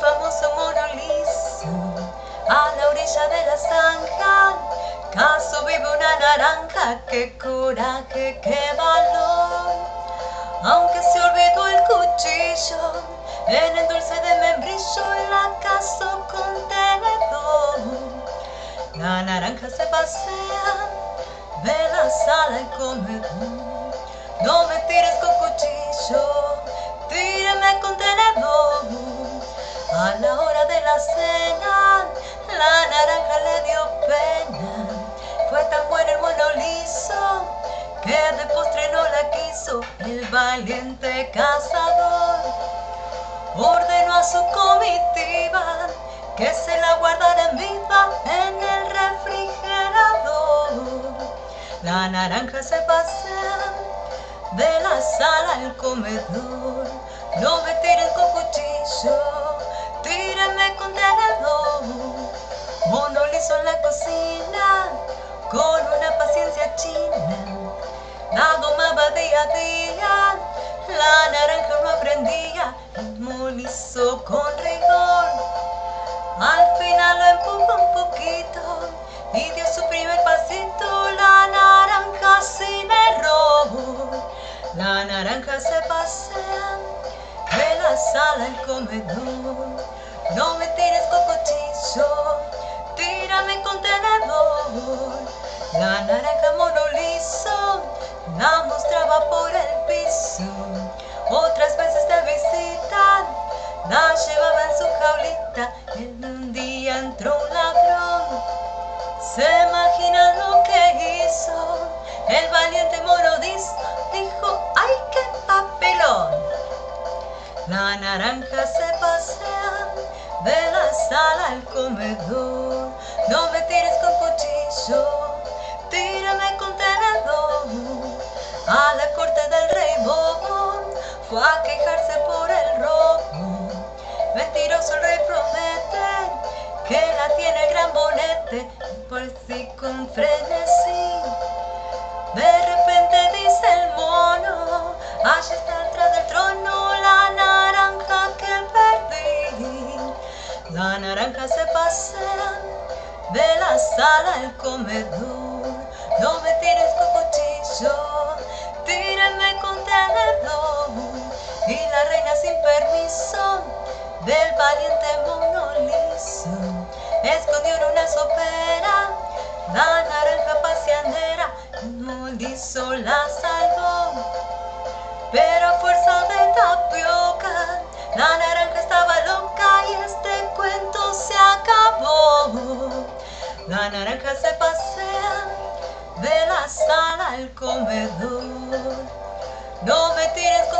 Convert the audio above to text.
famoso mono liso a la orilla de la zanja. Caso vive una naranja, qué coraje, qué valor. Aunque se olvidó el cuchillo en el dulce de membrillo, la caso con tenedor. La naranja se pasea de la sala al comedor. No me tires con cuchillo. Valiente cazador. Ordenó a su comitiva que se la guardaran viva en el refrigerador. La naranja se pasea de la sala al comedor. No me tiren con cuchillo, tírenme con tenedor. Mono liso en la cocina, con una paciencia china. La domaba día a día, la naranja no aprendía, molizo con rigor. Al final lo empujó un poquito y dio su primer pasito, la naranja sin error. La naranja se pasea de la sala al comedor. No me tires con cuchillo, tírame con tenedor. La naranja ¿Se imaginan lo que hizo? El valiente mono dijo, ¡ay qué papelón! La naranja se pasea de la sala al comedor. No me tires con cuchillo, tírame con tenedor. A la corte del rey bobo fue a quejarse por el robo. Mentiroso el rey promete que la por si con frenesí. De repente dice el mono, allá está detrás del trono la naranja que perdí. La naranja se pasea de la sala al comedor. No me tires con cuchillo, tírenme con tenedor. Y la reina sin permiso del valiente mono liso sopera la naranja paseandera. No liso la salvó, pero a fuerza de tapioca la naranja estaba loca y este cuento se acabó. La naranja se pasea de la sala al comedor. No me tires con